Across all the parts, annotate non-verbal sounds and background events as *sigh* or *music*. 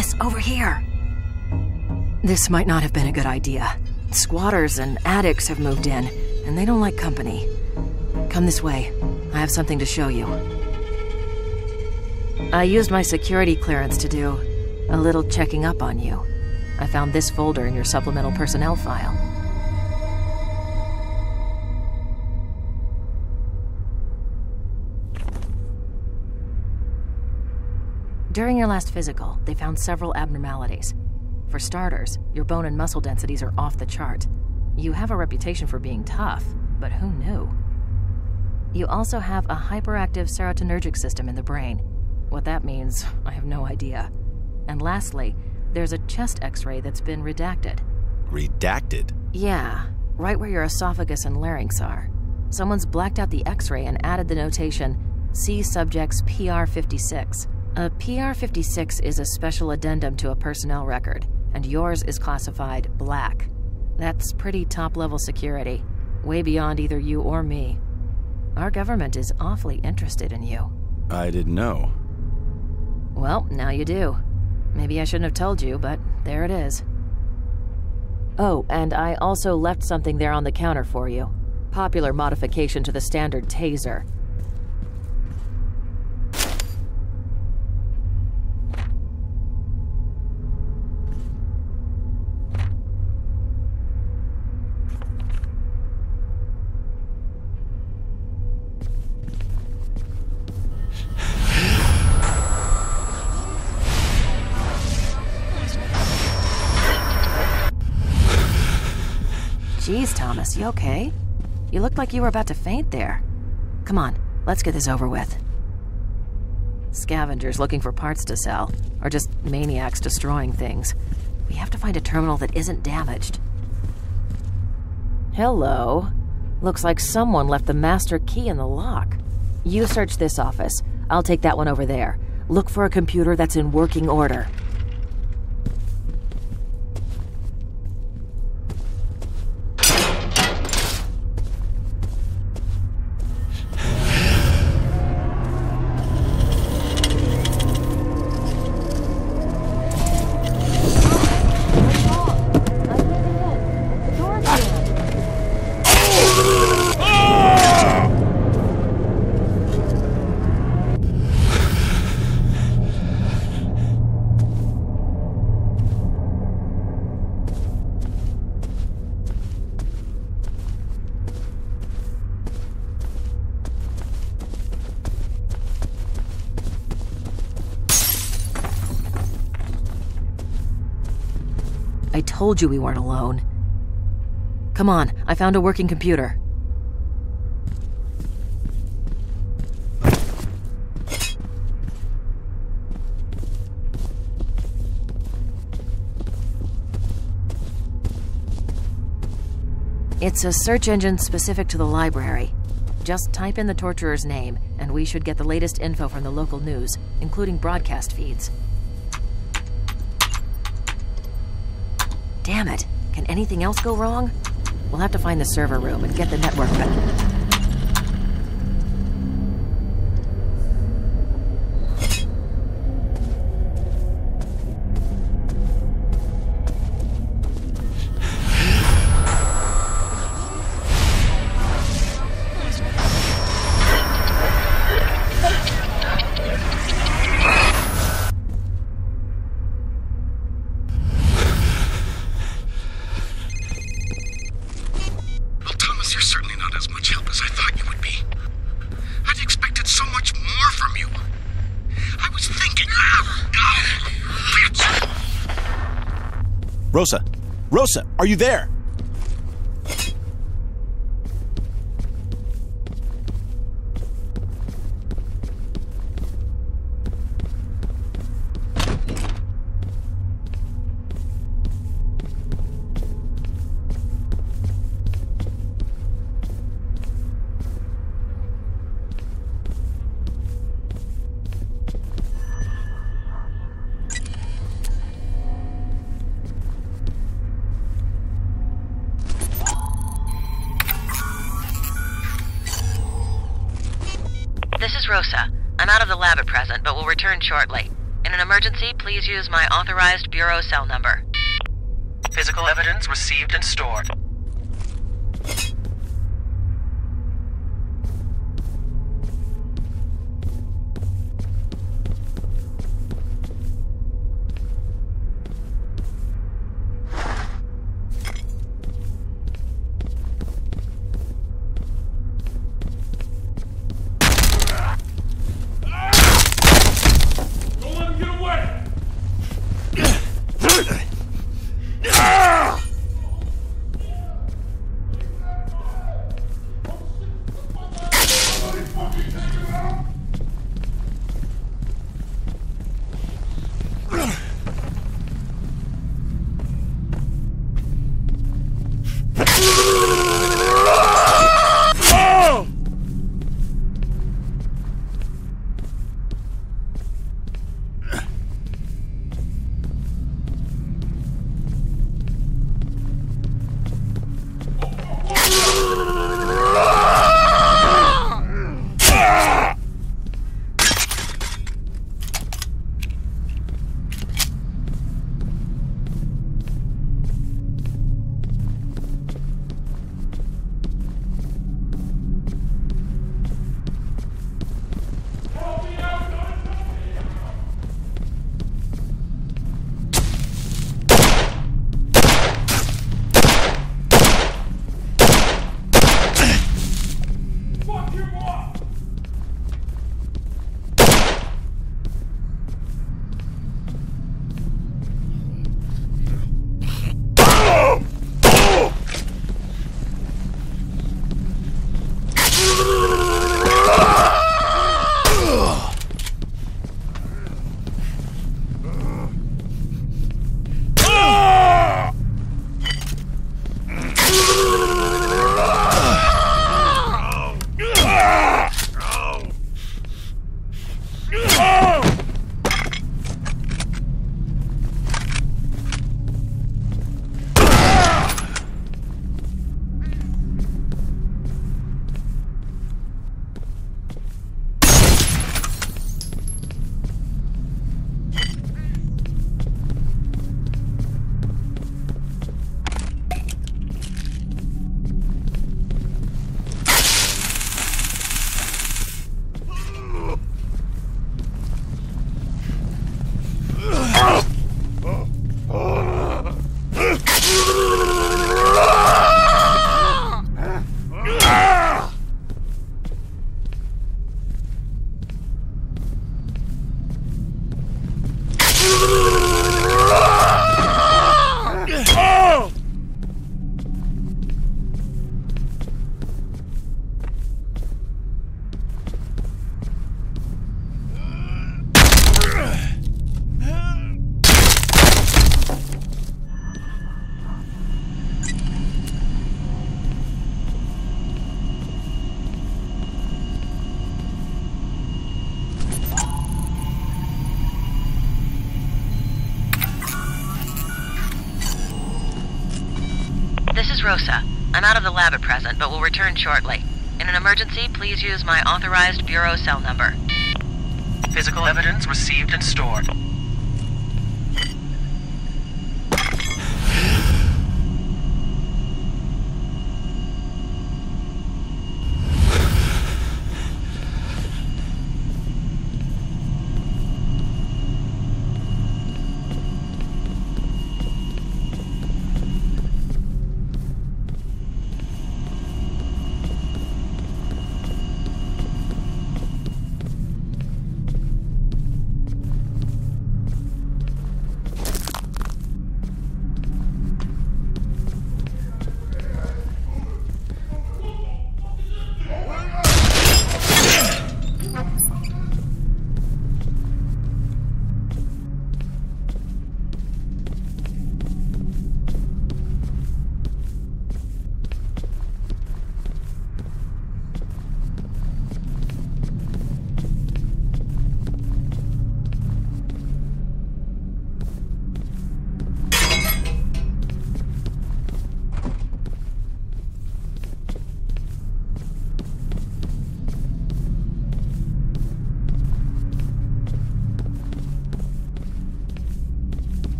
Thomas, over here. This might not have been a good idea. Squatters and addicts have moved in, and they don't like company. Come this way. I have something to show you. I used my security clearance to do a little checking up on you. I found this folder in your supplemental personnel file. During your last physical, they found several abnormalities. For starters, your bone and muscle densities are off the chart. You have a reputation for being tough, but who knew? You also have a hyperactive serotonergic system in the brain. What that means, *laughs* I have no idea. And lastly, there's a chest x ray that's been redacted. Redacted? Yeah, right where your esophagus and larynx are. Someone's blacked out the x ray and added the notation See subjects PR 56. A PR 56 is a special addendum to a personnel record, and yours is classified black. That's pretty top level security, way beyond either you or me. Our government is awfully interested in you. I didn't know. Well, now you do. Maybe I shouldn't have told you, but there it is. Oh, and I also left something there on the counter for you. Popular modification to the standard taser. You okay? You looked like you were about to faint there. Come on, let's get this over with. Scavengers looking for parts to sell, or just maniacs destroying things. We have to find a terminal that isn't damaged. Hello. Looks like someone left the master key in the lock. You search this office. I'll take that one over there. Look for a computer that's in working order. You we weren't alone. Come on, I found a working computer. It's a search engine specific to the library. Just type in the torturer's name, and we should get the latest info from the local news, including broadcast feeds. Damn it. Can anything else go wrong? We'll have to find the server room and get the network back. Rosa! Rosa, are you there? Use my authorized Bureau cell number. Physical evidence received and stored. Rosa. I'm out of the lab at present, but will return shortly. In an emergency, please use my authorized Bureau cell number. Physical evidence received and stored.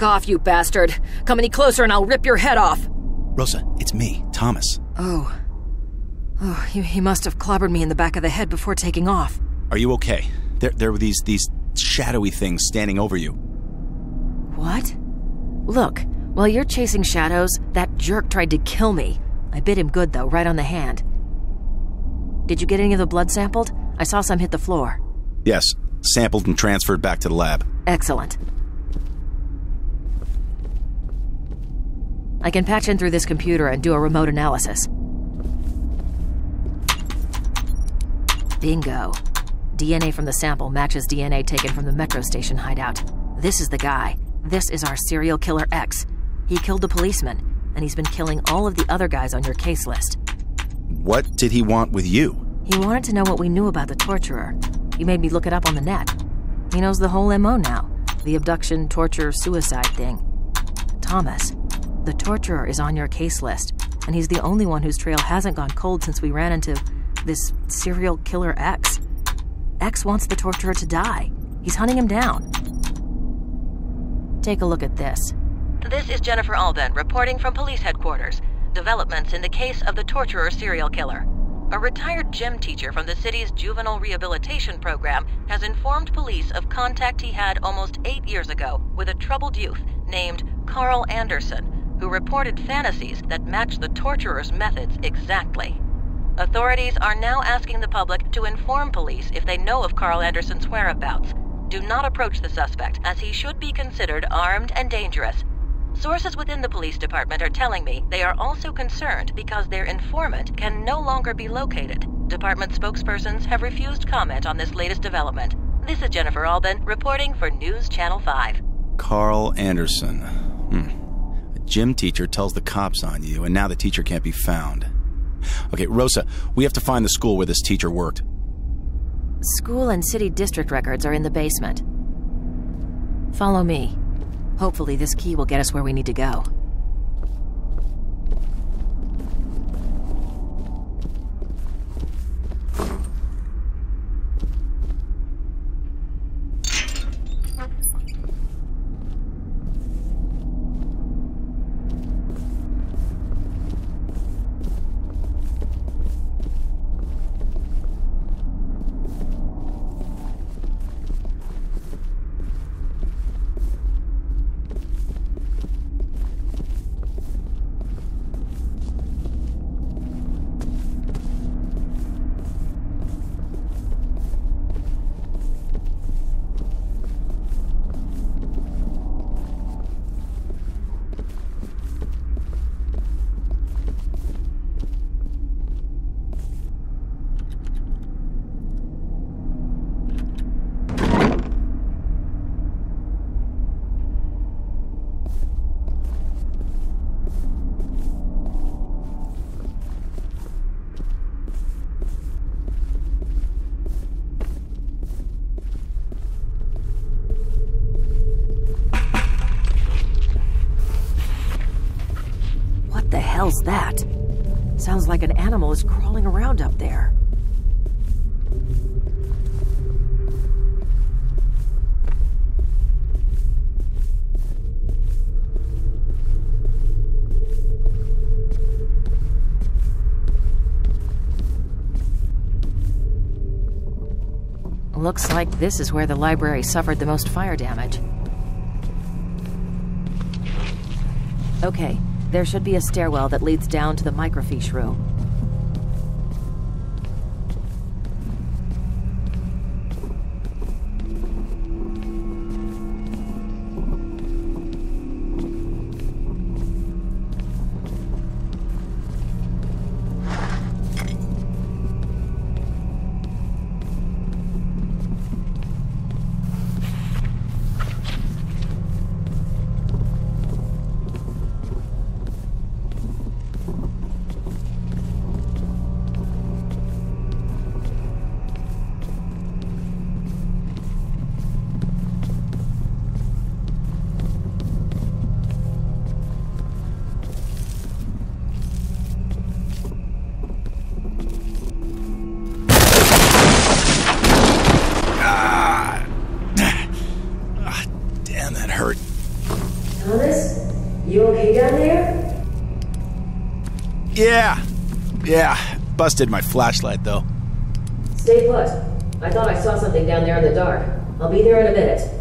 Back off, you bastard. Come any closer and I'll rip your head off. Rosa, it's me, Thomas. Oh. Oh, he, he must have clobbered me in the back of the head before taking off. Are you okay? There, there were these these shadowy things standing over you. What? Look, while you're chasing shadows, that jerk tried to kill me. I bit him good, though, right on the hand. Did you get any of the blood sampled? I saw some hit the floor. Yes, sampled and transferred back to the lab. Excellent. I can patch in through this computer and do a remote analysis. Bingo. DNA from the sample matches DNA taken from the metro station hideout. This is the guy. This is our serial killer X. He killed the policeman, and he's been killing all of the other guys on your case list. What did he want with you? He wanted to know what we knew about the torturer. He made me look it up on the net. He knows the whole MO now the abduction, torture, suicide thing. Thomas, the torturer is on your case list, and he's the only one whose trail hasn't gone cold since we ran into this serial killer X. X wants the torturer to die. He's hunting him down. Take a look at this. This is Jennifer Alden reporting from police headquarters. Developments in the case of the torturer serial killer. A retired gym teacher from the city's juvenile rehabilitation program has informed police of contact he had almost eight years ago with a troubled youth named Carl Anderson, who reported fantasies that match the torturer's methods exactly. Authorities are now asking the public to inform police if they know of Carl Anderson's whereabouts. Do not approach the suspect, as he should be considered armed and dangerous Sources within the police department are telling me they are also concerned because their informant can no longer be located. Department spokespersons have refused comment on this latest development. This is Jennifer Alban reporting for News Channel 5. Carl Anderson. Hmm. Gym teacher tells the cops on you, and now the teacher can't be found. Okay, Rosa, we have to find the school where this teacher worked. School and city district records are in the basement. Follow me. Hopefully this key will get us where we need to go. Hell's that? Sounds like an animal is crawling around up there. Looks like this is where the library suffered the most fire damage. Okay, there should be a stairwell that leads down to the microfiche room. Yeah. Busted my flashlight, though. Stay put. I thought I saw something down there in the dark. I'll be there in a minute.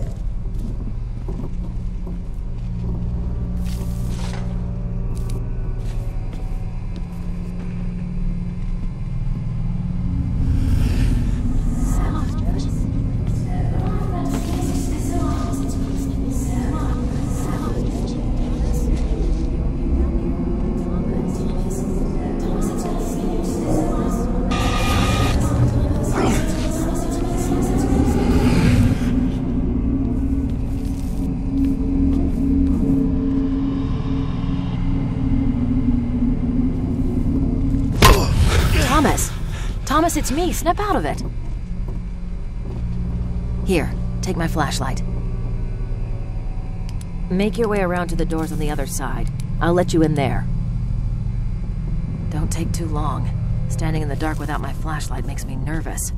It's me. Snap out of it. Here, take my flashlight. Make your way around to the doors on the other side. I'll let you in there. Don't take too long. Standing in the dark without my flashlight makes me nervous.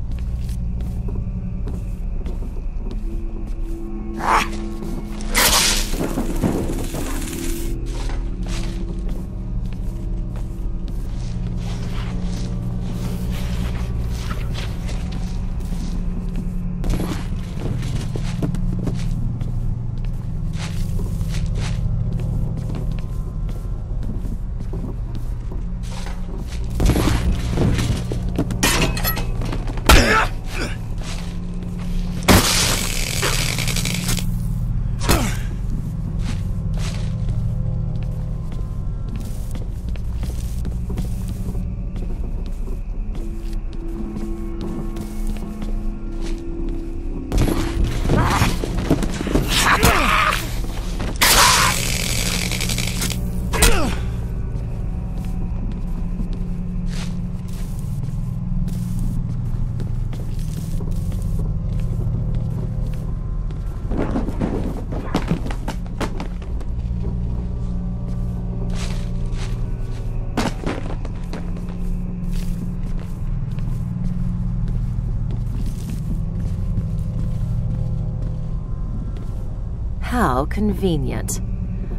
How convenient.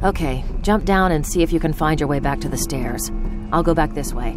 Okay, jump down and see if you can find your way back to the stairs. I'll go back this way.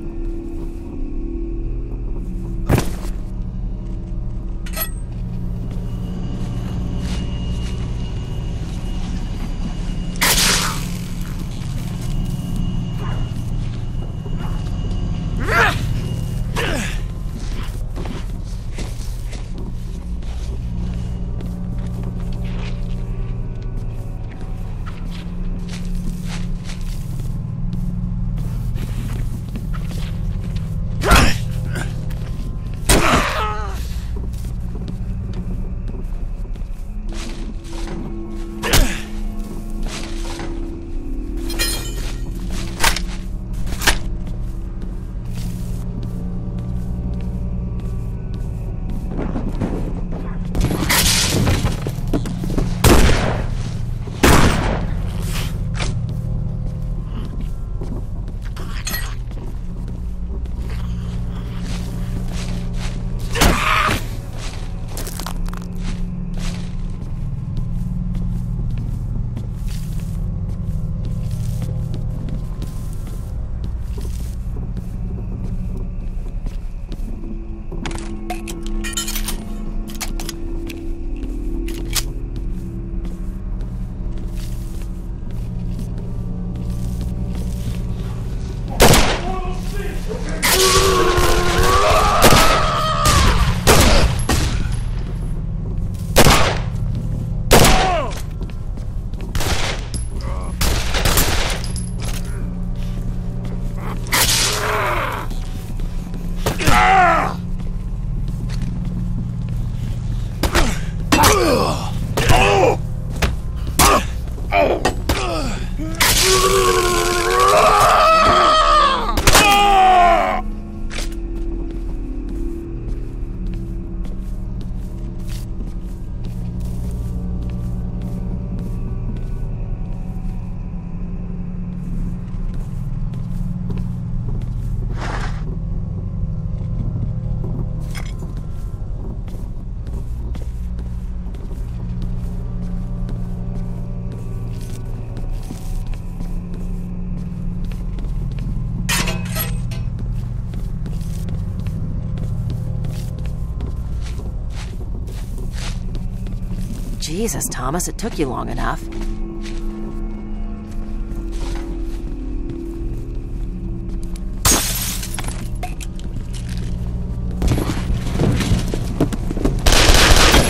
Jesus, Thomas, it took you long enough.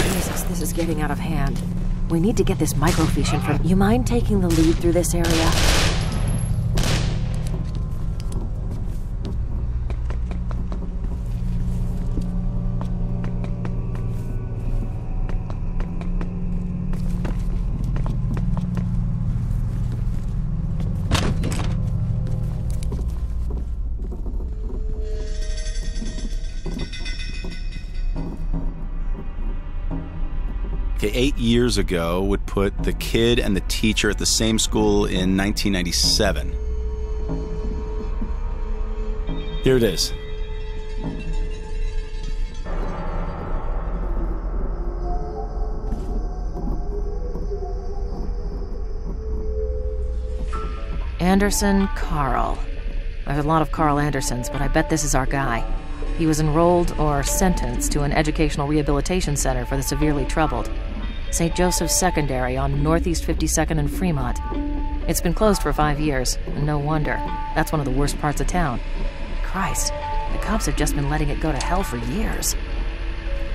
Jesus, this is getting out of hand. We need to get this microfiche in from. You mind taking the lead through this area? Eight years ago would put the kid and the teacher at the same school in 1997. Here it is. Anderson Carl. There's a lot of Carl Andersons, but I bet this is our guy. He was enrolled or sentenced to an educational rehabilitation center for the severely troubled. St. Joseph's Secondary on Northeast 52nd and Fremont. It's been closed for five years, and no wonder. That's one of the worst parts of town. Christ, the cops have just been letting it go to hell for years.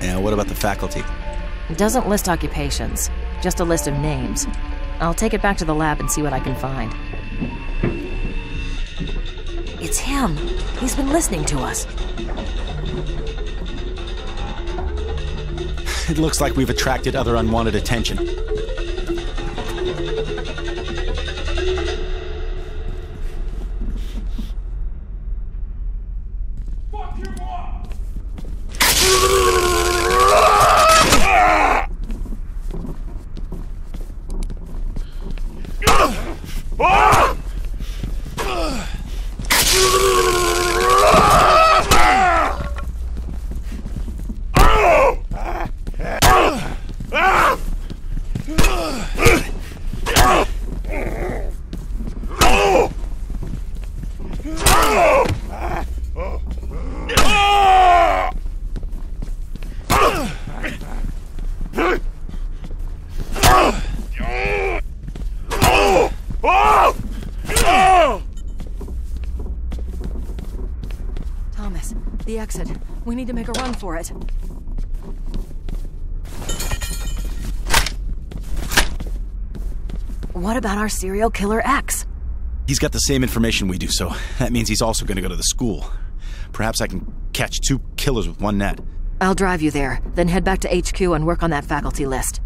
And what about the faculty? It doesn't list occupations, just a list of names. I'll take it back to the lab and see what I can find. It's him. He's been listening to us. It looks like we've attracted other unwanted attention your mom! Thomas, the exit. We need to make a run for it. What about our serial killer X? He's got the same information we do, so that means he's also going to go to the school. Perhaps I can catch two killers with one net. I'll drive you there, then head back to HQ and work on that faculty list.